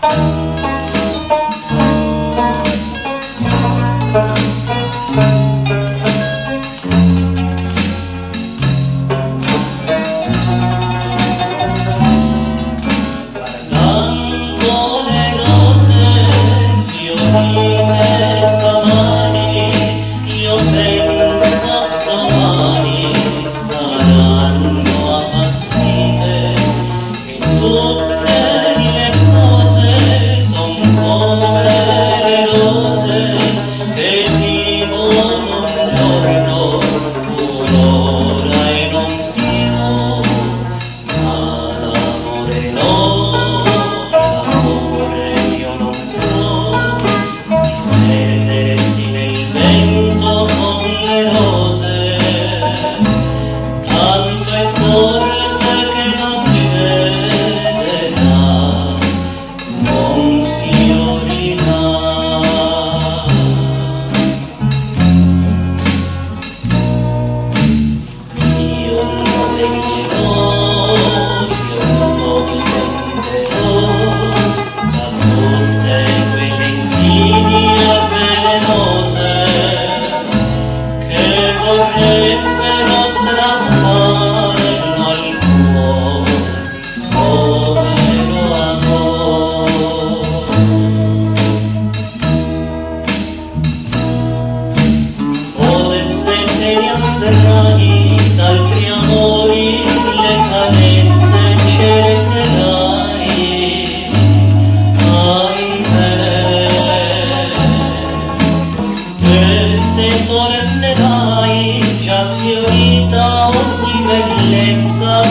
Bye.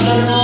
Amen.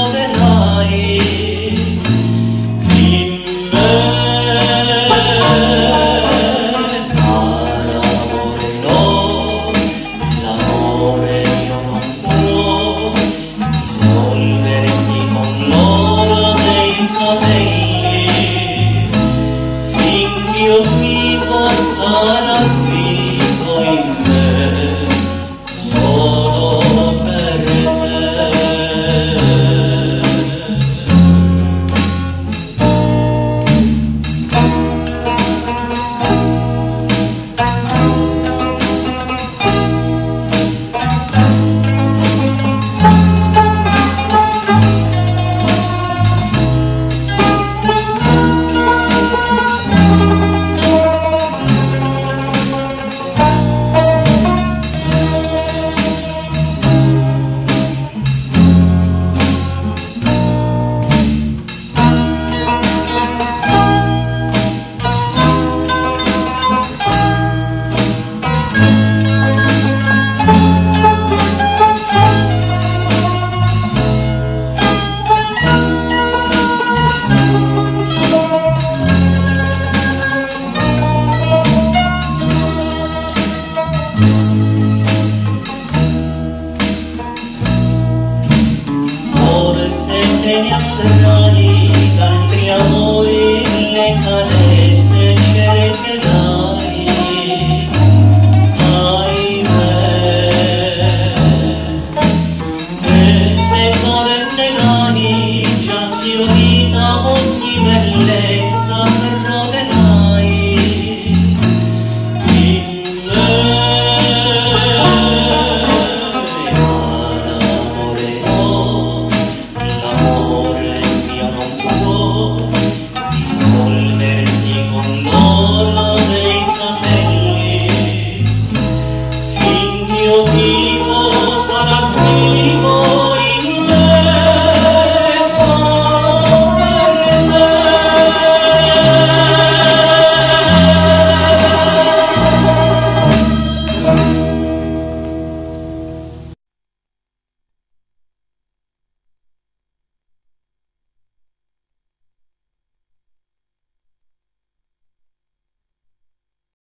I am.